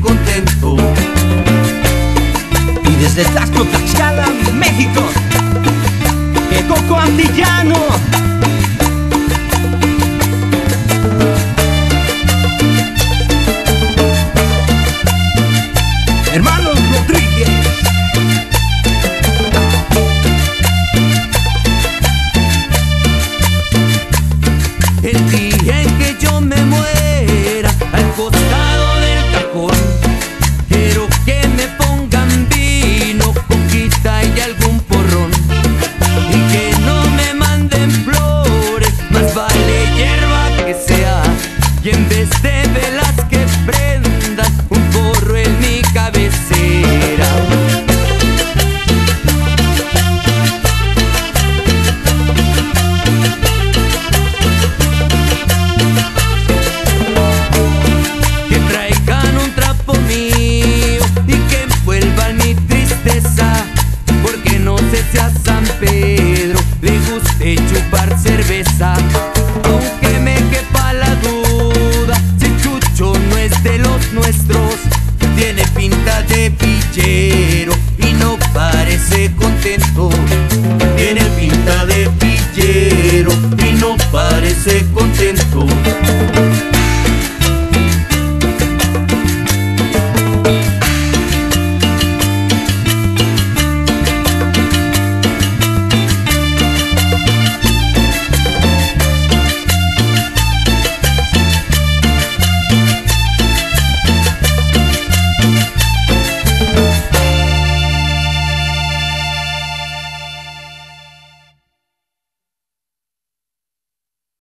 contento. Y desde Tasco, Tlaxcala, México, que Coco Antillano. Hermano. y en vez de velas que prendas un porro en mi cabecera. Que traigan un trapo mío y que envuelvan mi tristeza, porque no sé si a verse contento.